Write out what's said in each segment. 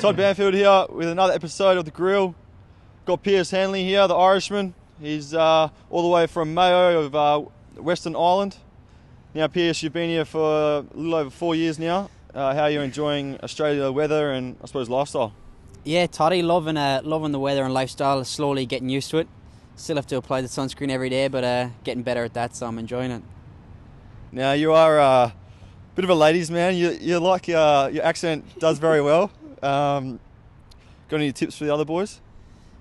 Todd Banfield here with another episode of The Grill. Got Pearce Hanley here, the Irishman. He's uh, all the way from Mayo of uh, Western Ireland. Now, Pearce, you've been here for a little over four years now. Uh, how are you enjoying Australia weather and I suppose lifestyle? Yeah, Toddy, loving uh, loving the weather and lifestyle. Slowly getting used to it. Still have to apply the sunscreen every day, but uh, getting better at that, so I'm enjoying it. Now, you are uh, a bit of a ladies' man. You, you like uh, your accent does very well. Um, got any tips for the other boys?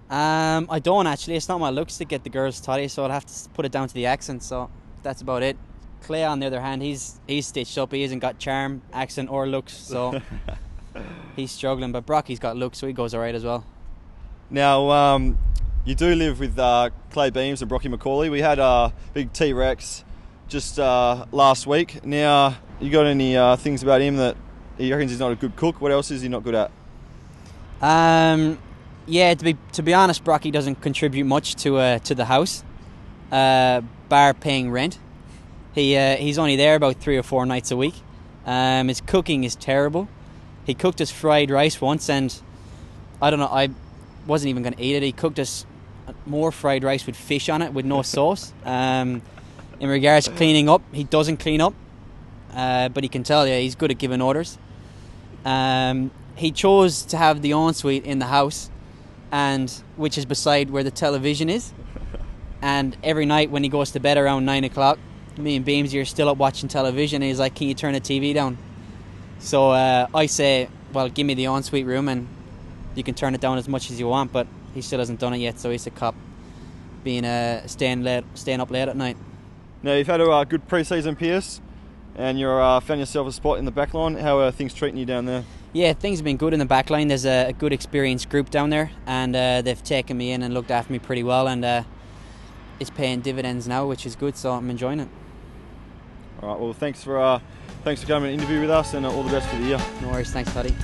Um, I don't actually. It's not my looks to get the girls toddy, so I'll have to put it down to the accent. So that's about it. Claye, on the other hand, he's he's stitched up. He hasn't got charm, accent, or looks, so he's struggling. But Brocky's got looks, so he goes alright as well. Now, um, you do live with uh, Claye Beams and Brocky McCauley. We had a uh, big T Rex just uh, last week. Now, you got any uh, things about him that he reckons he's not a good cook? What else is he not good at? Um, yeah, to be to be honest, Brocky doesn't contribute much to uh, to the house, uh, bar paying rent. He uh, he's only there about three or four nights a week. Um, his cooking is terrible. He cooked us fried rice once, and I don't know. I wasn't even going to eat it. He cooked us more fried rice with fish on it with no sauce. Um, in regards to cleaning up, he doesn't clean up, uh, but he can tell you he's good at giving orders. Um, he chose to have the ensuite in the house, and which is beside where the television is. And every night when he goes to bed around nine o'clock, me and Beamsy are still up watching television. And he's like, "Can you turn the TV down?" So uh, I say, "Well, give me the ensuite room, and you can turn it down as much as you want." But he still hasn't done it yet, so he's a cop, being uh, staying late, staying up late at night. Now you've had a uh, good pre-season, Pearce, and you're uh, found yourself a spot in the back line. How are things treating you down there? Yeah, things have been good in the back line. There's a, a good experienced group down there, and uh, they've taken me in and looked after me pretty well, and uh, it's paying dividends now, which is good. So I'm enjoying it. All right. Well, thanks for uh, thanks for coming and interview with us, and uh, all the best for the year. No worries. Thanks, Paddy.